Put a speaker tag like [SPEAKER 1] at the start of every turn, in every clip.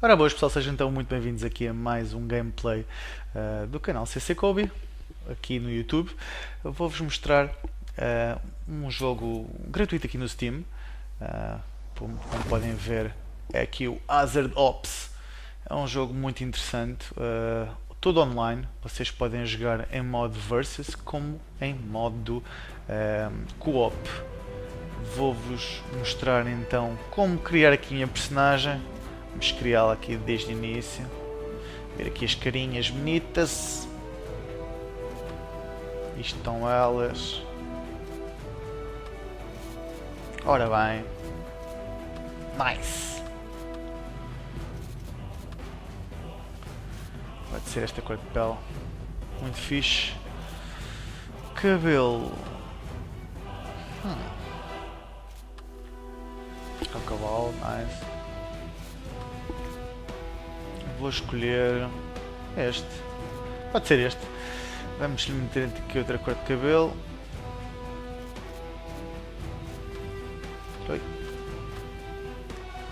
[SPEAKER 1] Ora boas pessoal, sejam então muito bem-vindos aqui a mais um gameplay uh, do canal CC Kobe, aqui no YouTube. Vou-vos mostrar uh, um jogo gratuito aqui no Steam. Uh, como, como, podem ver, é aqui o Hazard Ops. É um jogo muito interessante, todo online. Vocês podem jogar em modo versus como em modo co-op. Vou-vos mostrar então como criar aqui a minha personagem Vamos criá-la aqui desde o início. Ver aqui as carinhas bonitas. Estão elas. Ora bem. Nice. Pode ser esta cor de pele. Muito fixe. Cabelo. Hum. É nice vou escolher este. Pode ser este. Vamos lhe meter aqui outra cor de cabelo. Oi.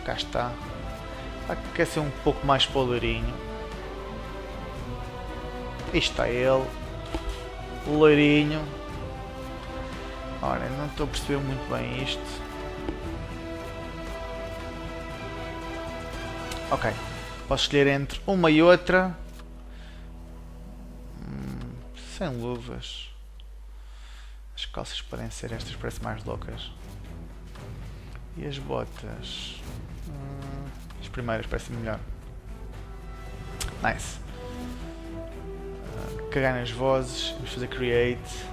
[SPEAKER 1] Cá está. Quer ser um pouco mais poleirinho. E está ele. Loirinho. Ora, não estou a perceber muito bem isto. Ok. Posso escolher entre uma e outra. Sem luvas. As calças podem ser estas, parecem mais loucas. E as botas? Hum, as primeiras parecem melhor. Nice. Uh, cagar nas vozes, vamos fazer create.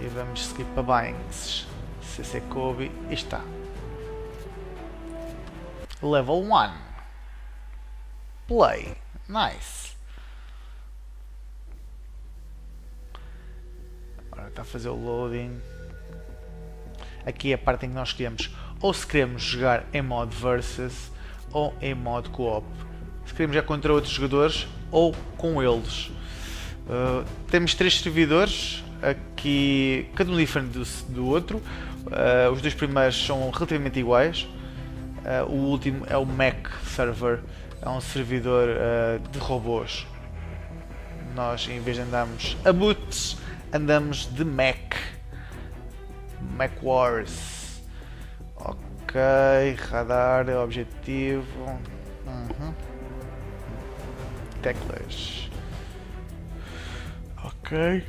[SPEAKER 1] E vamos seguir para Banks. CC Kobe e está. Level 1 play. Nice. Agora está a fazer o loading. Aqui é a parte em que nós escolhemos ou se queremos jogar em modo versus ou em modo co-op. Se queremos jogar contra outros jogadores ou com eles. Uh, temos três servidores, aqui cada um diferente do, do outro. Uh, os dois primeiros são relativamente iguais. Uh, o último é o Mac server é um servidor uh, de robôs. Nós, em vez de andarmos a boots, andamos de Mac. Mac Wars. Ok, radar, objetivo. Uhum. Teclas. Ok.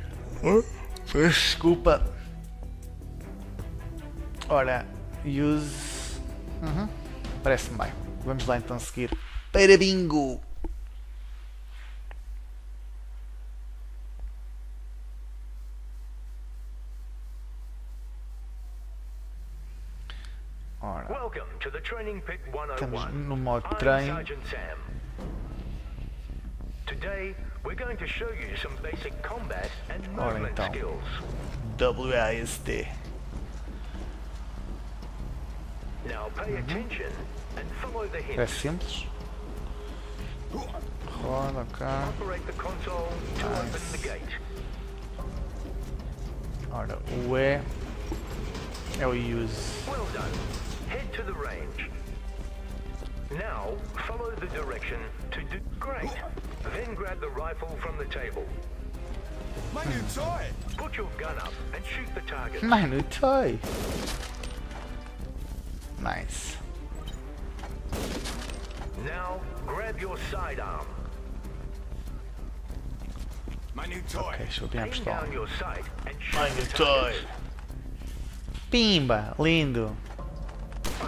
[SPEAKER 1] Desculpa. Ora, use. Uhum. Parece-me bem. Vamos lá então seguir para bingo. Ora, estamos no modo treino. Ora então, WASD. Uhum. É simples. Roda cá. Nice. Ora, o E é o use. Well done. Head to the range. Now, follow the direction to do great. Then grab the rifle from the table. My new toy. Put your gun up and shoot the target. My new toy. Nice. Now, grab your sidearm. My new toy. Ok, deixa eu ver a pistola. My new toy. Pimba, lindo.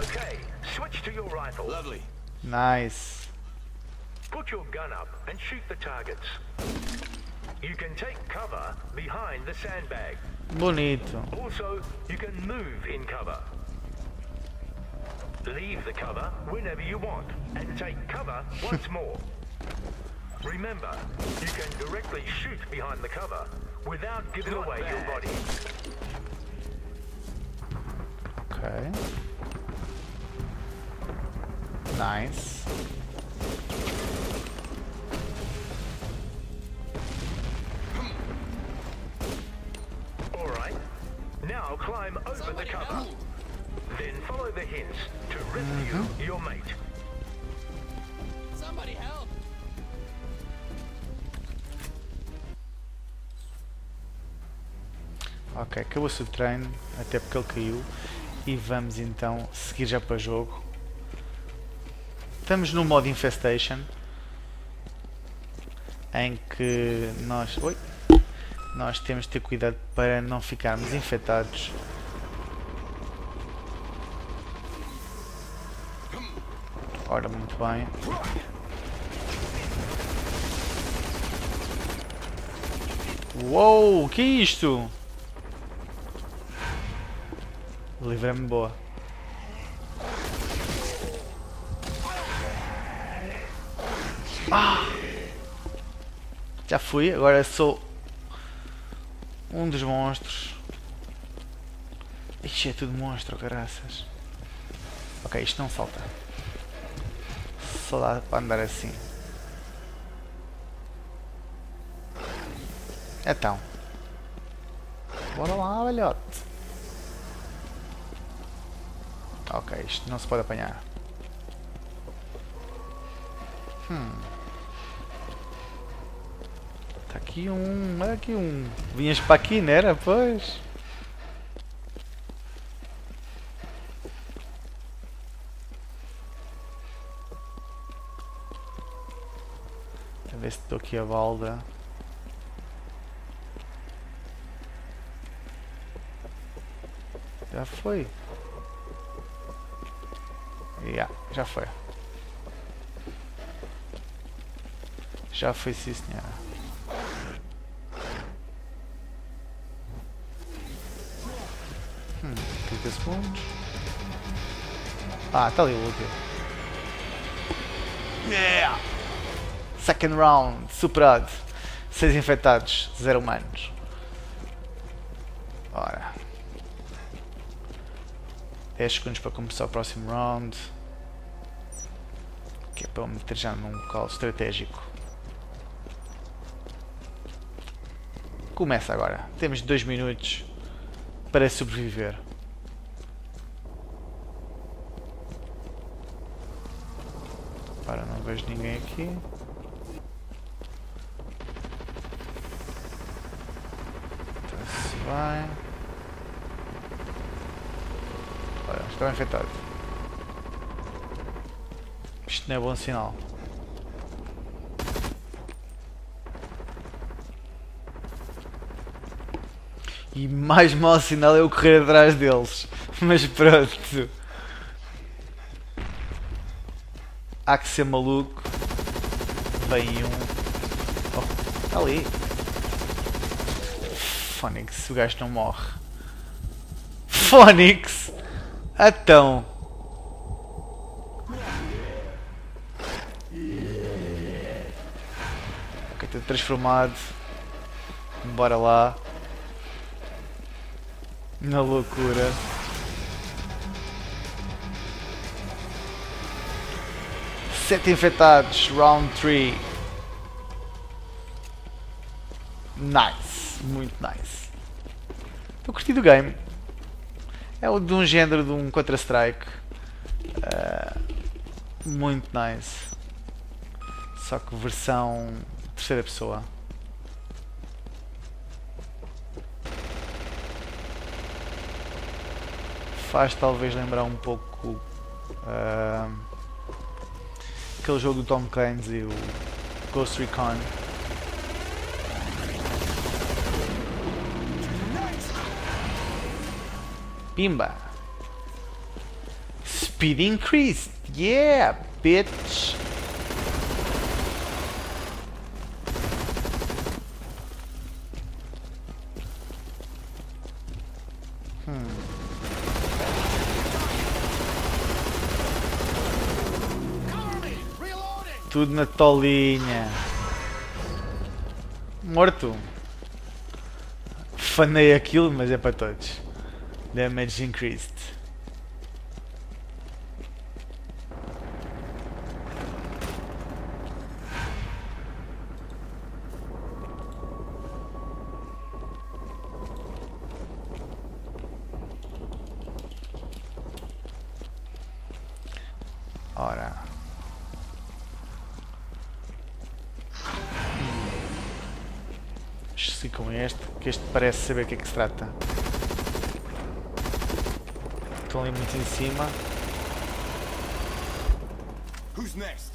[SPEAKER 1] Okay, switch to your rifle. Lovely. Nice. Put your gun up and shoot the targets. You can take cover behind the sandbag. Bonito. Also, you can move in cover. Leave the cover whenever you want and take cover once more. Remember, you can directly shoot behind the cover
[SPEAKER 2] without giving away your body.
[SPEAKER 1] Ok. Nice.
[SPEAKER 2] All right. Now climb over the cover. Then follow the hints to rescue your mate.
[SPEAKER 3] Somebody help!
[SPEAKER 1] Ok, acabou o subtreino, até porque ele caiu. E vamos então seguir já para o jogo. Estamos no modo Infestation. Em que nós. Oi! Nós temos de ter cuidado para não ficarmos infectados. Ora, muito bem. Uou, que é isto? Livrei-me boa. Já fui, agora sou um dos monstros. Ixi, é tudo monstro, caraças. Ok, isto não salta. Só dá para andar assim. Então. Bora lá, velhote. Ok, isto não se pode apanhar. Hum. Tá aqui um, olha aqui um. Vinhas para aqui, não era? Pois. A ver se estou aqui a balda. Já foi. Yeah, já foi. Já foi sim senhora. 30 segundos. Ah, está ali o último. Yeah! Second round, superado. 6 infectados, 0 humanos. Ora. 10 segundos para começar o próximo round. Que é para eu meter já num local estratégico. Começa agora. Temos 2 minutos para sobreviver. Para não vejo ninguém aqui. Está-se bem. Olha, estava infectado. Isto não é bom sinal. E mais mau sinal é eu correr atrás deles. Mas pronto. Há que ser maluco. Vem um. Oh, está ali. Phonics, o gajo não morre. Phonics! Então. Ok, estou transformado. Bora lá. Na loucura. Sete infectados, round 3. Nice, muito nice. Estou curtindo o game. É o de um género de um Counter-Strike. Uh, muito nice. Só que versão terceira pessoa. Faz talvez lembrar um pouco uh, aquele jogo do Tom Clancy, o Ghost Recon. Pimba. Speed increased. Yeah, bitch. Tudo na tolinha. Morto. profanei aquilo, mas é para todos. Damage increased. Ora. Esqueci com este, que este parece saber o que é que se trata. Estão ali muito em cima.
[SPEAKER 3] Who's next?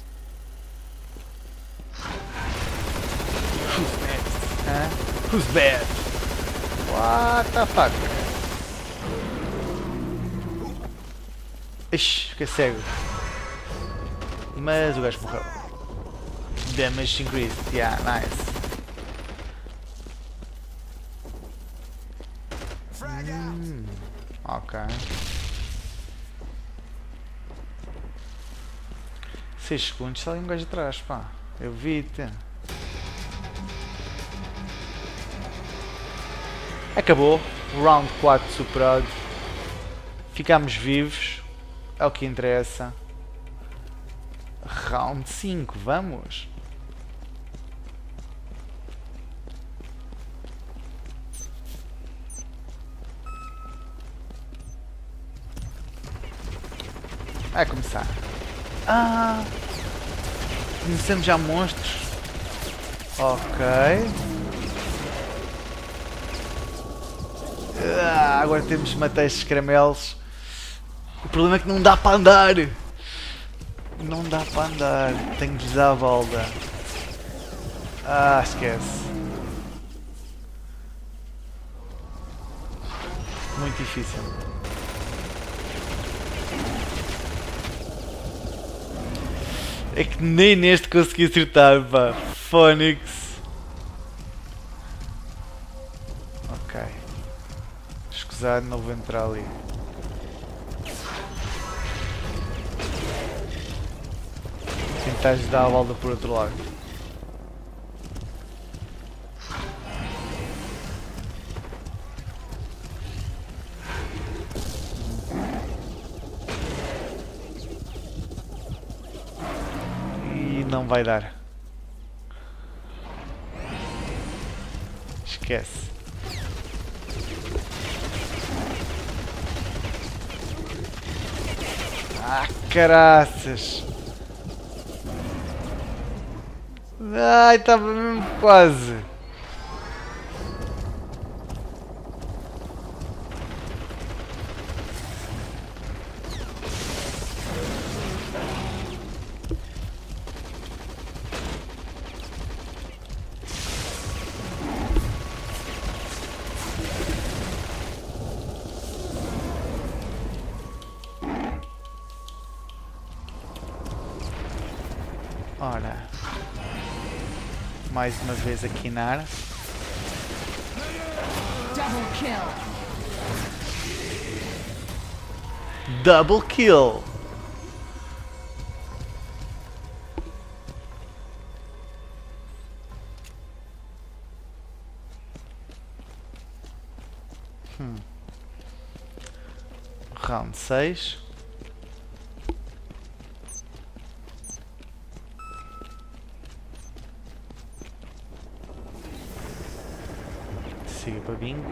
[SPEAKER 1] Who's next? Hã? Who's bad? What the fuck? Ixi, fiquei cego. Mas o gajo morreu. Damage increased. Yeah, nice.
[SPEAKER 3] Frag out.
[SPEAKER 1] Ok. Seis segundos, está ali um gajo atrás, pá. Eu vi-te. Acabou. Round 4 superado. Ficámos vivos. É o que interessa. Round 5, vamos. Vai começar. Ah! Conhecemos já monstros. Ok. Ah, agora temos de matar estes caramelos. O problema é que não dá para andar. Não dá para andar. Tenho de dar a volta. Ah, esquece. Muito difícil. É que nem neste consegui acertar, pá. Phonics. Ok. Escusado, não vou entrar ali. Tentar dar a volta por outro lado. Não vai dar. Esquece. Ah, caraças! Ai, estava mesmo quase. Mais uma vez aqui na área.
[SPEAKER 4] Double kill.
[SPEAKER 1] Double kill. Hmm. Round 6. Siga para bingo.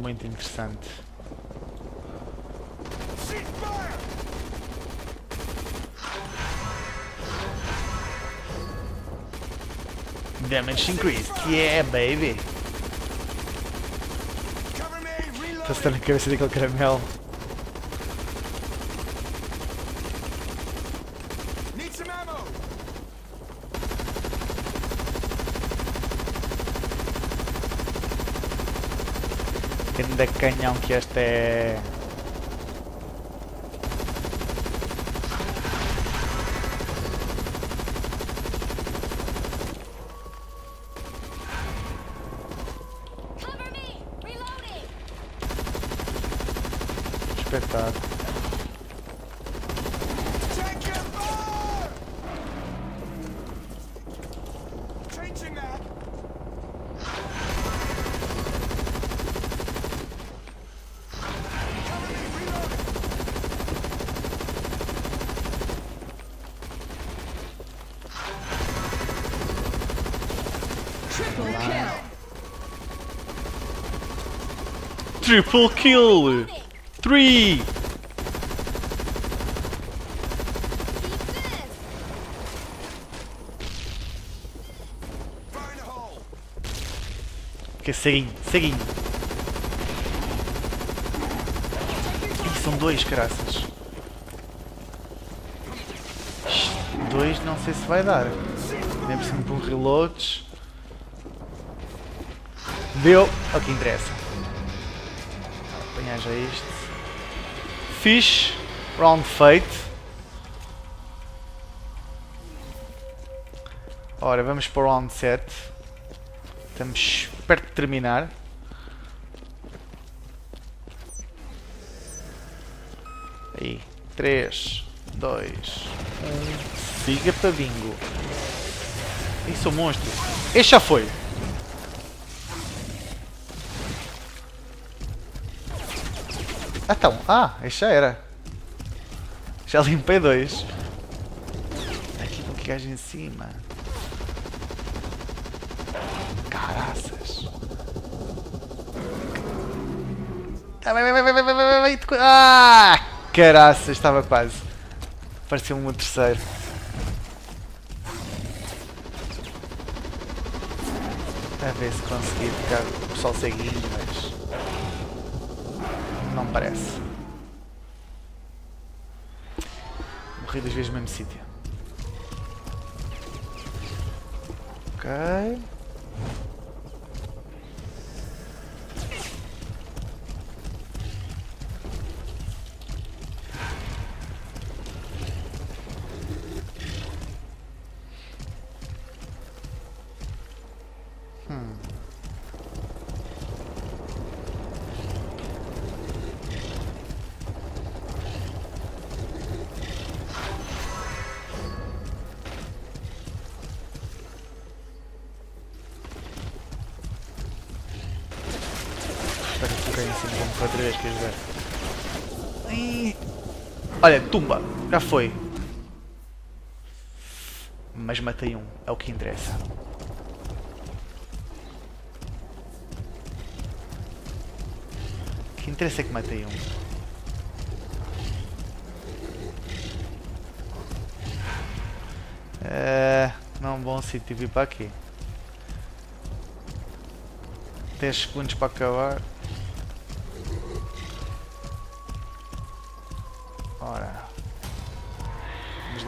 [SPEAKER 1] Muito interessante. Damage increased. Yeah, baby.
[SPEAKER 3] Cover me! Reload!
[SPEAKER 1] Está-se na cabeça daquele caramelo.
[SPEAKER 3] Need some ammo!
[SPEAKER 1] Grande canhão que este é.
[SPEAKER 4] Cover me. Reloading.
[SPEAKER 1] espetáculo.
[SPEAKER 3] Taking fire! Changing that. Cover me, reloading.
[SPEAKER 4] Triple kill.
[SPEAKER 1] Triple kill! Three! Que ceguinho. Ih, são dois, caraças. Dois, não sei se vai dar. Nem por reloads. Deu. O que interessa. Apanhar já isto. Fish. Round feito. Ora, vamos para o round 7. Estamos perto de terminar. Aí. 3, 2, 1. Siga para bingo. Isso é um monstro. Este já foi. Então. Ah, este já era. Já limpei dois. Aqui com que gajo em cima. Caraças. Ah, vai, vai, vai, vai, vai, vai, vai. Ah, caraças, estava quase. Pareceu-me um terceiro. A ver se consegui ficar o pessoal ceguinho, mas... Não parece. Morri duas vezes no mesmo sítio. Ok. Outra vez, queres ver? Olha, tumba, já foi. Mas matei um, é o que interessa. O que interessa é que matei um. É, não é um bom sítio vir para aqui. 10 segundos para acabar.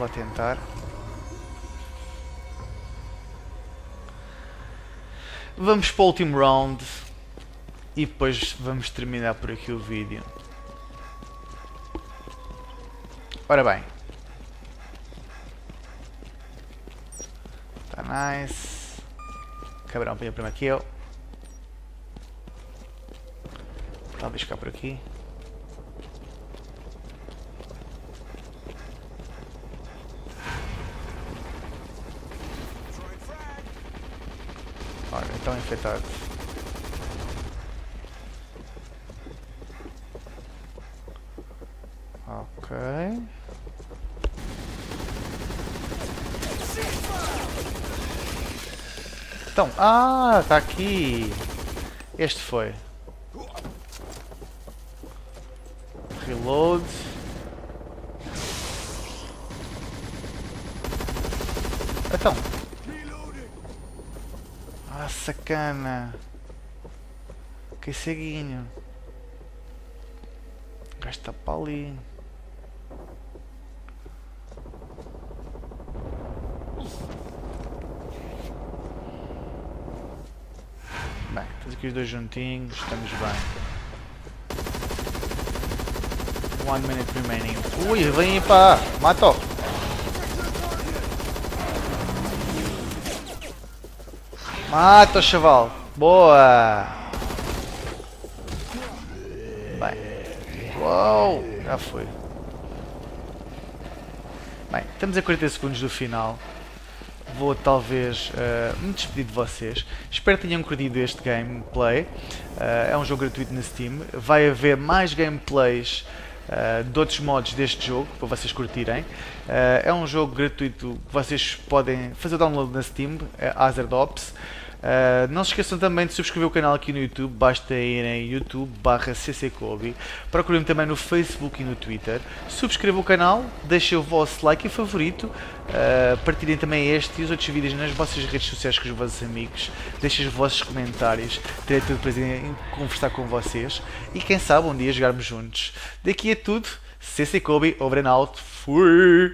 [SPEAKER 1] Lá tentar. Vamos para o último round. E depois vamos terminar por aqui o vídeo. Ora bem. Está nice. Cabrão apanhou primeiro que eu. Talvez ficar por aqui. Estão infectados. Ok. Então, ah, está aqui. Este foi. Reload. Então, sacana. Que ceguinho. Está para ali. Bem, estamos aqui os dois juntinhos, estamos bem. One minute remaining. Ui, vem pá! Mata-o! Mata chaval! Boa! Bem. Uau! Já foi. Bem, estamos a 40 segundos do final. Vou talvez uh, me despedir de vocês. Espero que tenham curtido este gameplay. Uh, é um jogo gratuito na Steam. Vai haver mais gameplays uh, de outros modos deste jogo para vocês curtirem. é um jogo gratuito que vocês podem fazer download na Steam, é Hazard Ops. Uh, não se esqueçam também de subscrever o canal aqui no YouTube, basta ir em youtube barra procurem-me também no Facebook e no Twitter, subscrevam o canal, deixem o vosso like e favorito, uh, partilhem também este e os outros vídeos nas vossas redes sociais com os vossos amigos, deixem os vossos comentários, terei todo o prazer em conversar com vocês. E quem sabe um dia jogarmos juntos. Daqui é tudo, cccobi, over and out, fui!